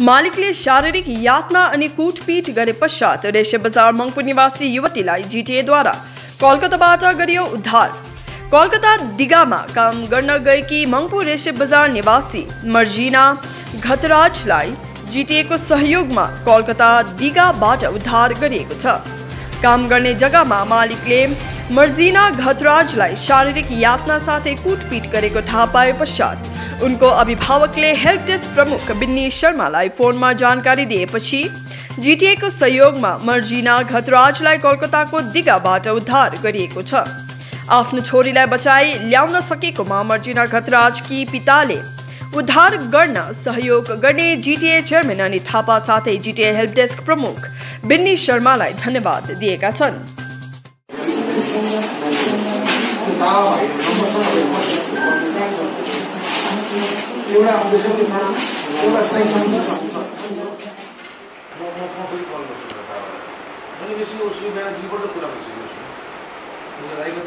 मालिकले शारीरिक यातना अनि कुटपिट गरे पश्चात रेशे बजार मङ्पु निवासी युवतीलाई जिटिएद्वारा कोलकाताबाट गरियो उद्धार कोलकाता दिगामा काम गर्न गएकी मङ्पु रेशे बजार निवासी मर्जिना घतराजलाई जिटिएको सहयोगमा कोलकाता दिगाबाट उद्धार गरिएको छ काम गर्ने जग्गामा मालिकले मर्जिना घतराजलाई शारीरिक यातना साथै कुटपिट गरेको थाहा पाए पश्चात उनको अभिभावकले हेल्प डेस्क प्रमुख बिन्नी शर्मालाई फोनमा जानकारी दिएपछि जिटिएको सहयोगमा मर्जिना घतराजलाई कोलकाताको दिगाबाट उद्धार गरिएको छ आफ्नो छोरीलाई बचाई ल्याउन सकेकोमा मर्जिना घतराजकी पिताले उद्धार गर्न सहयोग गर्ने जिटिए चेयरम्यान अनित थापा साथै जिटिए हेल्प डेस्क प्रमुख बिन्नी शर्मालाई धन्यवाद दिएका छन्।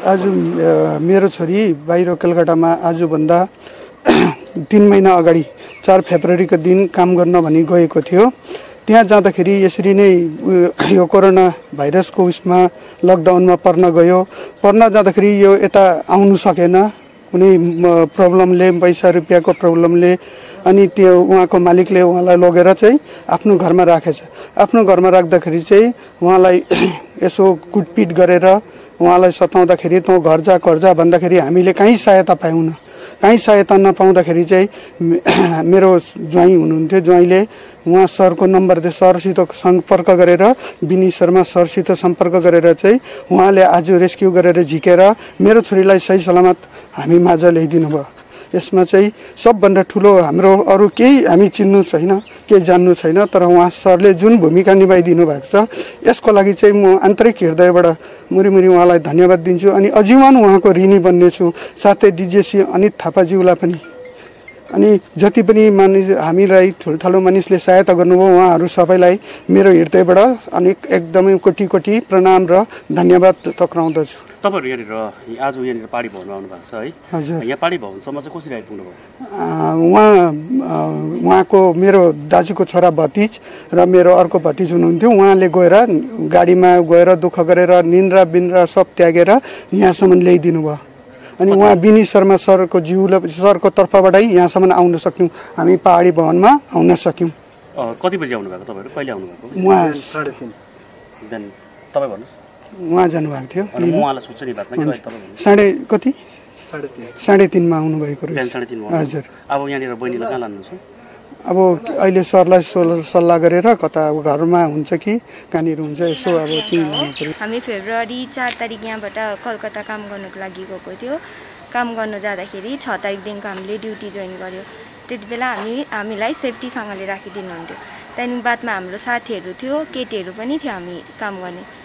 आज मेरो छोरी बाहिर कलकत्तामा आजभन्दा तिन महिना अगाडि चार फेब्रुअरीको दिन काम गर्न भनी गएको थियो। त्यहाँ जाँदाखेरि यसरी नै यो कोरोना भाइरसको उसमा लकडाउनमा पर्न गयो। पर्न जाँदाखेरि यो यता आउनु सकेन। कुनै प्रब्लमले पैसा रुपियाँको प्रब्लमले अनि त्यो उहाँको मालिकले उहाँलाई लगेर चाहिँ आफ्नो घरमा राखेछ। आफ्नो घरमा राख्दाखेरि चाहिँ उहाँलाई यसो कुटपिट गरेर उहाँलाई सताउँदाखेरि तँ घर जा घर जा भन्दाखेरि हामीले कहीँ सहायता पाएनौँ कहीँ सहायता नपाउँदाखेरि चाहिँ मेरो ज्वाइँ हुनुहुन्थ्यो। ज्वाइँले उहाँ सरको नम्बर दिए सरसित सम्पर्क गरेर विनी शर्मा सरसित सम्पर्क गरेर चाहिँ उहाँले आज रेस्क्यु गरेर झिकेर मेरो छोरीलाई सही सलामत हामी माझ ल्याइदिनु भयो। यसमा चाहिँ सबभन्दा ठुलो हाम्रो अरू केही हामी चिन्नु छैन केही जान्नु छैन तर उहाँ सरले जुन भूमिका निभाइदिनु भएको छ यसको लागि चाहिँ म आन्तरिक हृदयबाट मुरीमुरी उहाँलाई धन्यवाद दिन्छु अनि अजीवन उहाँको ऋणी बन्नेछु साथै डिजेसी अनित थापाज्यूलाई पनि। अनि जति पनि मानिस हामीलाई ठुल्ठुलो मानिसले सहायता गर्नुभयो उहाँहरू सबैलाई मेरो हृदयबाट अनेक एकदमै कोटी कोटी प्रणाम र धन्यवाद टक्राउँदछु तपाईँहरू यहाँनिर आज यहाँनिर पाडी भवन आउनु भएको छ है? हजुर। यहाँ पाडी भवनसम्म चाहिँ कसरी आइपुग्नु भयो उहाँ उहाँको मेरो दाजुको छोरा भतिज र मेरो अर्को भतिज हुनुहुन्थ्यो। उहाँले गएर गाडीमा गएर दुःख गरेर निन्द्रा बिन्द्रा सब त्यागेर यहाँसम्म ल्याइदिनु भयो अनि उहाँ विनी शर्मा सरको जिउले सरको तर्फबाटै यहाँसम्म आउन सक्यौँ। हामी पहाडी भवनमा आउन सक्यौँ। कति बजी आउनु भएको तपाईँहरू? कहिले आउनु भएको उहाँ देन तपाईँ भन्नुहोस्। उहाँ जानुभएको थियो। साढे कति? साढे तिनमा आउनुभएको रहेछ। हजुर। अब यहाँनिर बहिनीलाई कहाँ लानुहुन्छ? अब अहिले सरलाई सोल- सल्लाह गरेर कता अब घरमा हुन्छ कि कहाँनिर हुन्छ यसो अब त्यहीँ लानु पऱ्यो। हामी फेब्रुअरी चार तारिक यहाँबाट कलकत्ता काम गर्नुको लागि गएको थियो। काम गर्नु जाँदाखेरि छ तारिकदेखिको हामीले ड्युटी जोइन गर्यो त्यति बेला हामी हामीलाई सेफ्टीसँगले राखिदिनुहुन्थ्यो। त्यहाँदेखि बादमा हाम्रो साथीहरू थियो केटीहरू पनि थियो हामी काम गर्ने।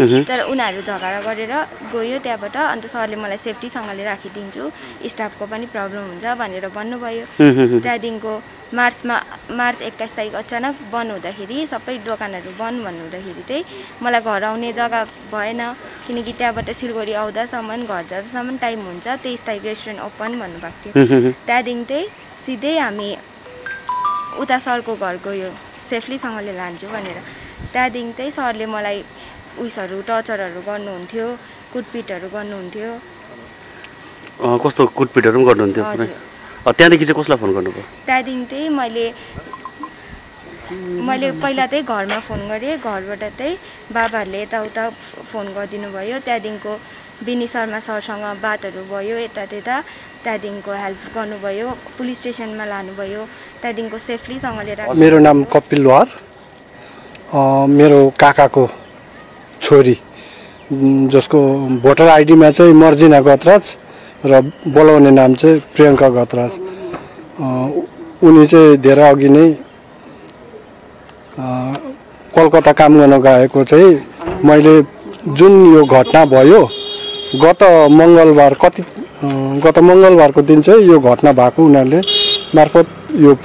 तर उनीहरू झगडा गरेर गयो त्यहाँबाट। अन्त सरले मलाई सेफ्टीसँगले राखिदिन्छु। स्टाफको पनि प्रब्लम हुन्छ भनेर भन्नुभयो। त्यहाँदेखिको मार्चमा मार्च एक्काइस तारिक अचानक बन्द हुँदाखेरि सबै दोकानहरू बन्द भन्नु हुँदाखेरि चाहिँ मलाई घर आउने जग्गा भएन। किनकि त्यहाँबाट सिलगढी आउँदासम्म घर जाँदासम्म टाइम हुन्छ। तेइस तारिक रेस्टुरेन्ट ओपन भन्नुभएको थियो। त्यहाँदेखि चाहिँ सिधै हामी उता सरको घर गयो। सेफ्लीसँगले लान्छु भनेर। त्यहाँदेखि चाहिँ सरले मलाई उयसहरू टर्चरहरू गर्नुहुन्थ्यो कुटपिटहरू गर्नुहुन्थ्यो। अँ, कस्तो कुटपिटहरू पनि गर्नुहुन्थ्यो त्यहाँदेखि चाहिँ कसलाई फोन गर्नुभयो? त्यहाँदेखि चाहिँ मैले मैले पहिला चाहिँ घरमा फोन गरेँ। घरबाट चाहिँ बाबाहरूले यताउता फोन गरिदिनु भयो त्यहाँदेखिको बिनी शर्मा सरसँग बातहरू भयो यता त्यता त्यहाँदेखिको हेल्प गर्नुभयो। पुलिस स्टेसनमा लानुभयो। त्यहाँदेखिको सेफ्लीसँगले मेरो नाम कपिल लोहार। अ, मेरो काकाको छोरी। जसको भोटर आइडीमा चाहिँ मर्जिना गतराज र बोलाउने नाम चाहिँ प्रियङ्का गतराज। उनी चाहिँ धेरै अघि नै कलकत्ता काम गर्न गएको चाहिँ मैले जुन यो घटना भयो गत मङ्गलबार कति गत मङ्गलबारको दिन चाहिँ यो घटना भएको उनीहरूले मार्फत यो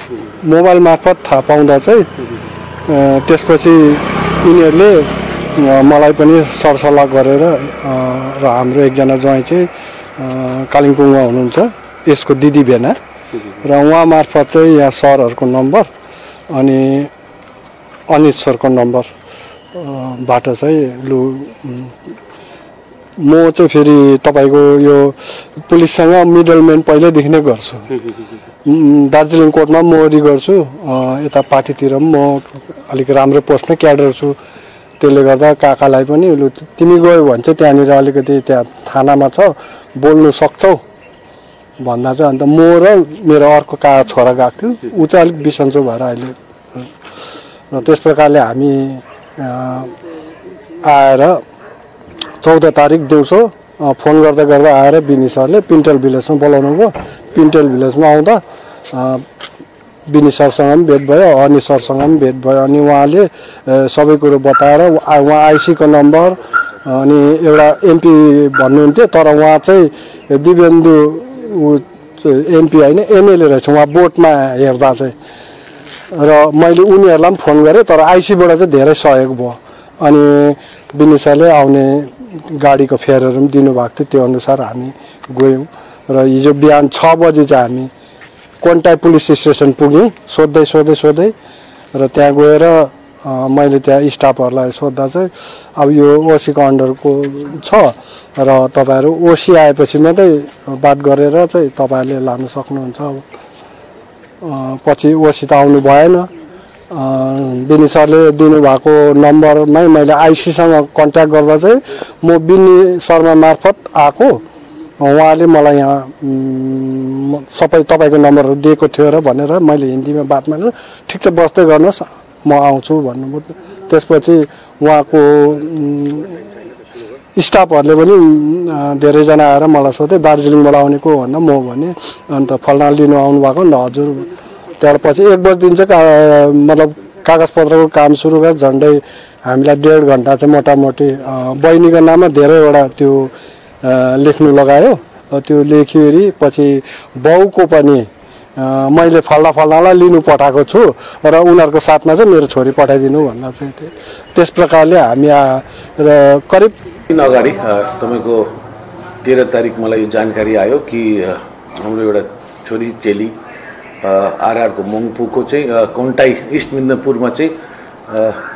मोबाइल मार्फत थाहा पाउँदा चाहिँ त्यसपछि उनीहरूले मलाई पनि सरसल्लाह गरेर र हाम्रो एकजना ज्वाइँ चाहिँ कालिम्पोङमा हुनुहुन्छ यसको दिदी भेना। र उहाँ मार्फत चाहिँ यहाँ सरहरूको नम्बर अनि अनित सरको नम्बर अ, बाट चाहिँ लु म चाहिँ फेरि तपाईँको यो पुलिससँग मिडलम्यान पहिल्यैदेखि नै गर्छु। दार्जिलिङ कोर्टमा म वरि गर्छु अ, यता पार्टीतिर पनि म अलिक राम्रो पोस्टमै क्याडर छु। त्यसले गर्दा काकालाई पनि लु तिमी गयो भने चाहिँ त्यहाँनिर अलिकति त्यहाँ थानामा छ बोल्नु सक्छौ भन्दा चाहिँ अन्त म र मेरो अर्को का छोरा गएको थियो ऊ चाहिँ अलिक बिसन्चो भएर अहिले र त्यस प्रकारले हामी आएर चौध तारिक दिउँसो फोन गर्दा गर्दा आएर बिनी सरले पिन्टल भिलेजमा बोलाउनु भयो पिन्टल भिलेजमा आउँदा बिनी सरसँग पनि भेट भयो अनि सरसँग पनि भेट भयो। अनि उहाँले सबै कुरो बताएर उहाँ आइसीको नम्बर अनि एउटा एमपी भन्नुहुन्थ्यो तर उहाँ चाहिँ दिव्यन्दु एमपी होइन एमएलए रहेछ। उहाँ बोटमा हेर्दा चाहिँ। र मैले उनीहरूलाई पनि फोन गरेँ तर आइसीबाट चाहिँ धेरै सहयोग भयो। अनि बिनी सरले आउने गाडीको फेयरहरू पनि दिनुभएको थियो त्यो अनुसार हामी गयौँ। र हिजो बिहान छ बजी चाहिँ हामी कोन्टाई पुलिस स्टेसन पुग्यौँ सोध्दै सोध्दै सोध्दै र त्यहाँ गएर मैले त्यहाँ स्टाफहरूलाई सोद्धा चाहिँ अब यो ओसीको अन्डरको छ र तपाईँहरू ओसी आएपछि मात्रै बात गरेर चाहिँ तपाईँहरूले लानु सक्नुहुन्छ। पछि ओसी त आउनु भएन। बिनी सरले दिनुभएको नम्बरमै मैले आइसीसँग कन्ट्याक्ट गर्दा चाहिँ म बिनी शर्मा मार्फत आएको। उहाँले मलाई यहाँ सबै तपाईँको नम्बरहरू दिएको थियो र भनेर मैले हिन्दीमा बात मारेर ठिक छ बस्दै गर्नुहोस् म आउँछु भन्नुभयो। त्यसपछि उहाँको स्टाफहरूले पनि धेरैजना आएर मलाई सोधे दार्जिलिङबाट आउने को भन्दा म भने अन्त फलना लिनु आउनु भएको नि त हजुर। त्यहाँपछि एक बजीदेखि चाहिँ का मतलब कागजपत्रको काम सुरु गरेँ झन्डै हामीलाई डेढ घन्टा चाहिँ मोटामोटी बहिनीको नाममा धेरैवटा त्यो लेख्नु लगायो। त्यो लेखिवरी पछि बाउको पनि मैले फल्ना फल्नालाई लिनु पठाएको छु र उनीहरूको साथमा चाहिँ मेरो छोरी पठाइदिनु भन्दा चाहिँ त्यो- त्यस प्रकारले हामी र करिब दिन अगाडि तपाईँको तेह्र तारिक मलाई यो जानकारी आयो कि हाम्रो एउटा छोरी चेली आरआरको मङ्पुको चाहिँ कन्टाई इस्ट मिदनपुरमा चाहिँ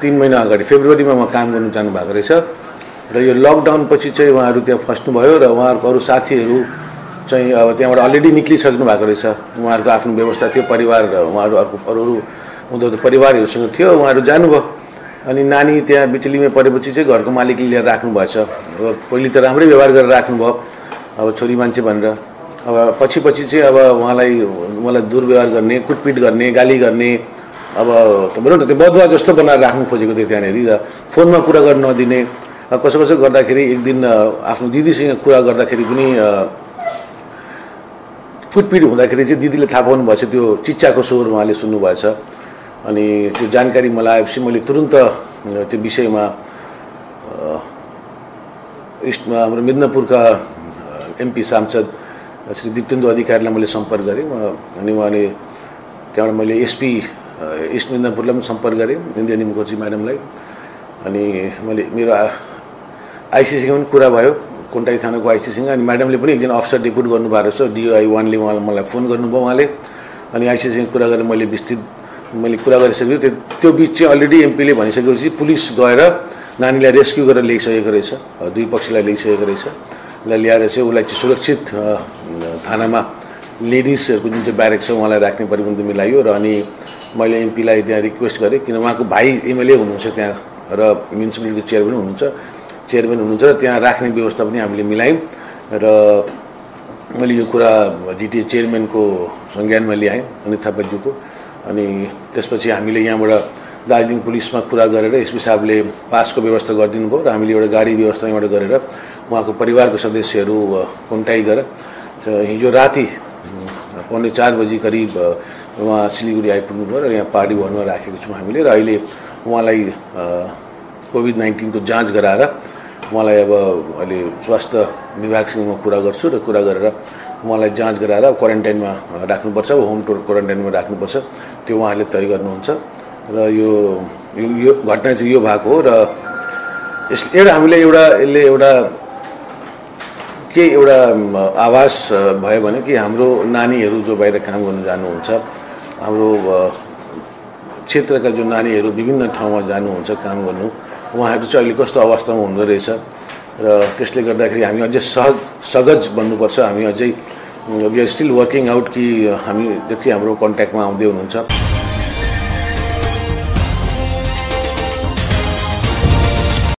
तिन महिना अगाडि फेब्रुअरीमा उहाँ काम गर्नु जानुभएको रहेछ। र यो लकडाउन पछि चाहिँ उहाँहरू त्यहाँ फस्नुभयो र उहाँहरूको अरू साथीहरू चाहिँ अब त्यहाँबाट अलरेडी निक्लिसक्नु भएको रहेछ। उहाँहरूको आफ्नो व्यवस्था थियो परिवार उहाँहरू अर्को अरू अरू उनीहरू परिवारहरूसँग थियो उहाँहरू जानुभयो। अनि नानी त्यहाँ बिचलीमा परेपछि चाहिँ घरको मालिकले लिएर राख्नु भएछ अब पहिले त राम्रै व्यवहार गरेर राख्नुभयो। अब छोरी मान्छे भनेर। अब पछि पछि चाहिँ अब उहाँलाई उहाँलाई दुर्व्यवहार गर्ने कुटपिट गर्ने गाली गर्ने अब भनौँ न त्यो बदुवा जस्तो बनाएर राख्नु खोजेको थियो त्यहाँनिर र फोनमा कुरा गर्न नदिने कसो कसो गर्दाखेरि एक दिन आफ्नो दिदीसँग कुरा गर्दाखेरि पनि अ, कुटपिट हुँदाखेरि चाहिँ दिदीले थाहा पाउनु भएछ त्यो चिच्चाको स्वर उहाँले सुन्नुभएछ। अनि त्यो जानकारी मलाई आएपछि मैले तुरन्त त्यो विषयमा इस्टमा हाम्रो मिदनापुरका एमपी सांसद श्री दिप्तेन्दु अधिकारीलाई मैले सम्पर्क गरेँ। अनि उहाँले त्यहाँबाट मैले एसपी इस्ट मिदनापुरलाई पनि सम्पर्क गरेँ इन्दिरानी मुखर्जी म्याडमलाई। अनि मैले मेरो आइसिसीसँग पनि कुरा भयो। कुन्टाई थानाको आइसीसँग अनि म्याडमले पनि एकजना अफिसर डिपुट गर्नुभएको रहेछ डिओआई वानले उहाँलाई मलाई फोन गर्नुभयो उहाँले। अनि आइसिसीसँग कुरा गरेर मैले विस्तृत मैले कुरा गरिसकेँ त्यो त्यो बिच चाहिँ अलरेडी एमपीले भनिसकेपछि पुलिस गएर नानीलाई रेस्क्यु गरेर ल्याइसकेको रहेछ। दुई पक्षलाई ल्याइसकेको रहेछ। उसलाई ल्याएर चाहिँ उसलाई चाहिँ सुरक्षित थानामा लेडिजहरूको जुन चाहिँ ब्यारेक छ उहाँलाई राख्ने प्रबन्ध मिलाइयो र अनि मैले एमपीलाई त्यहाँ रिक्वेस्ट गरेँ। किन उहाँको भाइ एमएलए हुनुहुन्छ त्यहाँ र म्युनिसिपालिटीको चेयरम्यान हुनुहुन्छ। चेयरम्यान हुनुहुन्छ र त्यहाँ राख्ने व्यवस्था पनि हामीले मिलायौँ। र मैले यो कुरा जिटिए चेयरम्यानको संज्ञानमा ल्याएँ अनित थापाज्यूको अनि त्यसपछि हामीले यहाँबाट दार्जिलिङ पुलिसमा कुरा गरेर एसपी साहबले पासको व्यवस्था गरिदिनु भयो र हामीले एउटा गाडी व्यवस्था यहाँबाट गरेर उहाँको परिवारको सदस्यहरू गएर त हिजो राति पौने चार बजी करिब उहाँ सिलगढी आइपुग्नु भयो र यहाँ पार्टी भवनमा राखेको छौँ हामीले र अहिले उहाँलाई कोभिड नाइन्टिनको जाँच गराएर उहाँलाई अब अहिले स्वास्थ्य विभागसँग म कुरा गर्छु र कुरा गरेर उहाँलाई जाँच गराएर क्वारेन्टाइनमा राख्नुपर्छ होम टोर क्वारेन्टाइनमा राख्नुपर्छ। त्यो उहाँहरूले तय गर्नुहुन्छ। र यो यो- घटना चाहिँ यो भएको हो र यस एउटा हामीले एउटा यसले एउटा के एउटा आभास भयो भने कि हाम्रो नानीहरू जो बाहिर काम गर्नु जानुहुन्छ हाम्रो क्षेत्रका जो नानीहरू विभिन्न ठाउँमा जानुहुन्छ काम गर्नु उहाँहरू चाहिँ अहिले कस्तो अवस्थामा हुँदो रहेछ र त्यसले गर्दाखेरि हामी अझै सहज सगज बन्नुपर्छ। हामी अझै we are still working out कि हामी जति हाम्रो कन्ट्याक्टमा आउँदै हुनुहुन्छ।